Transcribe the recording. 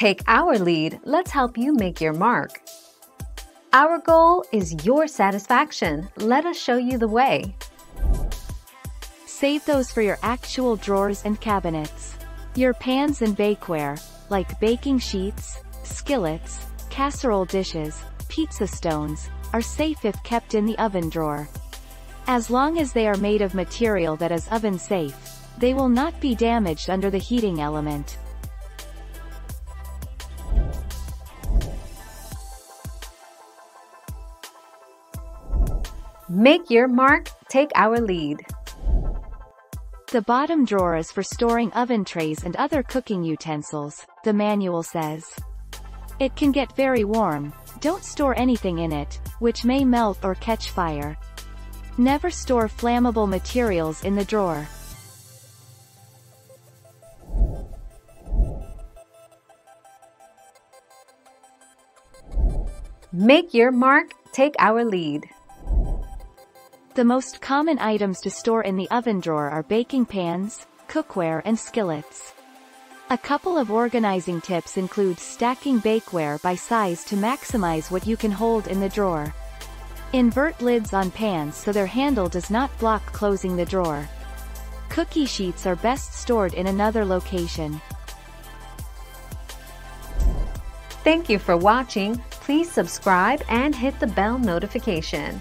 Take our lead, let's help you make your mark. Our goal is your satisfaction. Let us show you the way. Save those for your actual drawers and cabinets. Your pans and bakeware, like baking sheets, skillets, casserole dishes, pizza stones, are safe if kept in the oven drawer. As long as they are made of material that is oven safe, they will not be damaged under the heating element. Make your mark, take our lead. The bottom drawer is for storing oven trays and other cooking utensils, the manual says. It can get very warm, don't store anything in it, which may melt or catch fire. Never store flammable materials in the drawer. Make your mark, take our lead. The most common items to store in the oven drawer are baking pans, cookware and skillets. A couple of organizing tips include stacking bakeware by size to maximize what you can hold in the drawer. Invert lids on pans so their handle does not block closing the drawer. Cookie sheets are best stored in another location. Thank you for watching. Please subscribe and hit the bell notification.